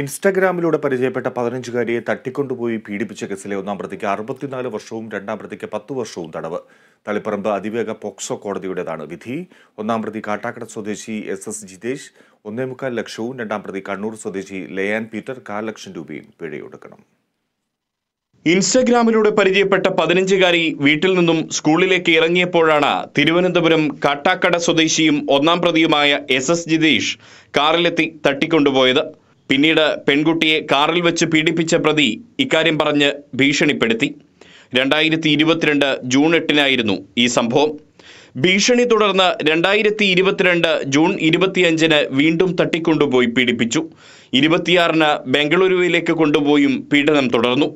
ഇൻസ്റ്റഗ്രാമിലൂടെ പരിചയപ്പെട്ട പതിനഞ്ചുകാരിയെ തട്ടിക്കൊണ്ടുപോയി പീഡിപ്പിച്ച കേസിലെ ഒന്നാം പ്രതിക്ക് അറുപത്തിനാല് വർഷവും രണ്ടാം പ്രതിക്ക് പത്ത് വർഷവും തടവ്. തളിപ്പറമ്പ് അതിവേഗ പോക്സോ കോടതിയുടേതാണ് വിധി. ഒന്നാം പ്രതി കാട്ടാക്കട സ്വദേശി എസ് എസ് ജിതേഷ് ഒന്നേമുക്കാൽ ലക്ഷവും രണ്ടാം പ്രതി കണ്ണൂർ സ്വദേശി ലയാൻ പീറ്റർ കാൽ ലക്ഷം രൂപയും പിഴയൊടുക്കണം. ഇൻസ്റ്റഗ്രാമിലൂടെ പരിചയപ്പെട്ട പതിനഞ്ചുകാരി വീട്ടിൽ നിന്നും സ്കൂളിലേക്ക് ഇറങ്ങിയപ്പോഴാണ് തിരുവനന്തപുരം കാട്ടാക്കട സ്വദേശിയും ഒന്നാം പ്രതിയുമായ എസ് എസ് ജിതേഷ് കാറിലെത്തി തട്ടിക്കൊണ്ടുപോയത്. പിന്നീട് പെൺകുട്ടിയെ കാറിൽ വെച്ച് പീഡിപ്പിച്ച പ്രതി ഇക്കാര്യം പറഞ്ഞ് ഭീഷണിപ്പെടുത്തി. രണ്ടായിരത്തി ഇരുപത്തിരണ്ട് ജൂൺ എട്ടിനായിരുന്നു ഈ സംഭവം. ഭീഷണി തുടർന്ന് രണ്ടായിരത്തി ഇരുപത്തിരണ്ട് ജൂൺ ഇരുപത്തിയഞ്ചിന് വീണ്ടും തട്ടിക്കൊണ്ടുപോയി പീഡിപ്പിച്ചു. ഇരുപത്തിയാറിന് ബംഗളൂരുവിലേക്ക് കൊണ്ടുപോയും പീഡനം തുടർന്നു.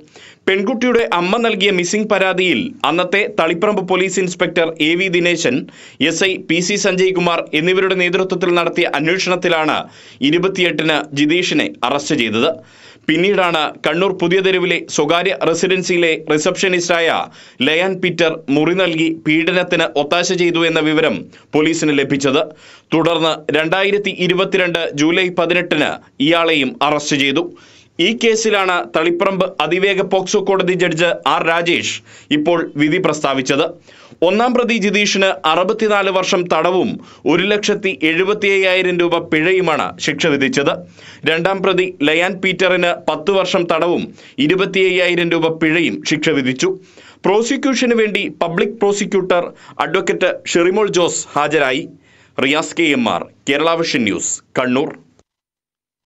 പെൺകുട്ടിയുടെ അമ്മ നൽകിയ മിസ്സിംഗ് പരാതിയിൽ അന്നത്തെ Taliparamba police inspector A V Dineshan S I P C Sanjay Kumar എന്നിവരുടെ നേതൃത്വത്തിൽ നടത്തിയ അന്വേഷണത്തിലാണ് ഇരുപത്തിയെട്ടിന് ജിതീഷിനെ അറസ്റ്റ് ചെയ്തത്. പിന്നീടാണ് കണ്ണൂർ പുതിയ തെരുവിലെ സ്വകാര്യ റെസിഡൻസിയിലെ റിസപ്ഷനിസ്റ്റായ ലയൻ പീറ്റർ മുറി നൽകി പീഡനത്തിന് ഒത്താശ ചെയ്തു എന്ന വിവരം പോലീസിന് ലഭിച്ചത്. തുടർന്ന് രണ്ടായിരത്തി ജൂലൈ പതിനെട്ടിന് ഇയാളെയും അറസ്റ്റ് ചെയ്തു. ഈ കേസിലാണ് തളിപ്പറമ്പ് അതിവേഗ പോക്സോ കോടതി ജഡ്ജ് ആർ രാജേഷ് ഇപ്പോൾ വിധി പ്രസ്താവിച്ചത്. ഒന്നാം പ്രതി ജിതീഷിന് അറുപത്തിനാല് വർഷം തടവും ഒരു ലക്ഷത്തി എഴുപത്തി അയ്യായിരം രൂപ പിഴയുമാണ് ശിക്ഷ വിധിച്ചത്. രണ്ടാം പ്രതി ലയാൻ പീറ്ററിന് പത്ത് വർഷം തടവും ഇരുപത്തി അയ്യായിരം രൂപ പിഴയും ശിക്ഷ വിധിച്ചു. പ്രോസിക്യൂഷന് വേണ്ടി public prosecutor advocate Sherimol Jose ഹാജരായി. Riyas K M R Kerala vision news Kannur.